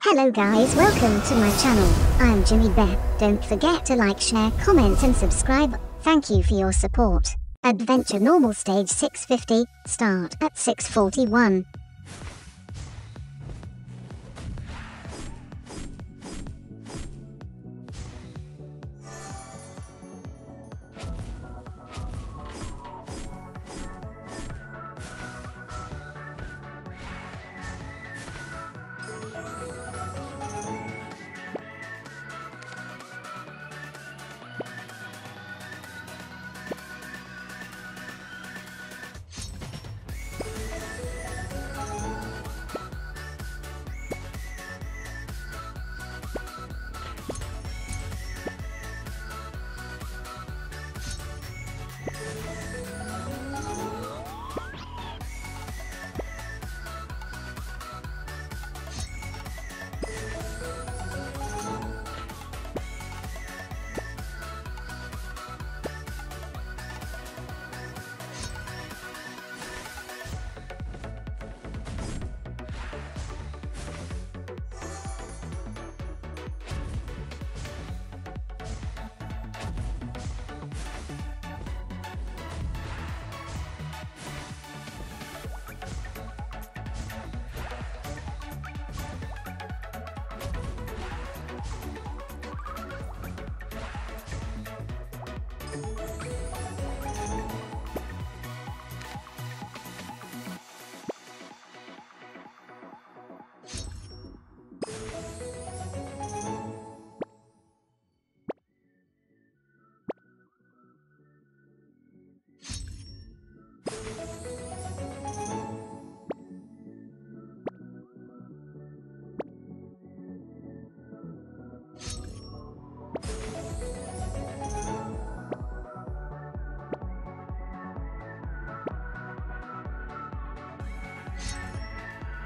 Hello guys, welcome to my channel. I'm Jimmy Beh. Don't forget to like, share, comment and subscribe. Thank you for your support. Adventure normal stage 650, start at 641.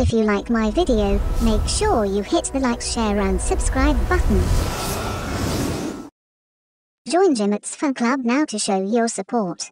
If you like my video, make sure you hit the like, share and subscribe button. Join Jim Fun Club now to show your support.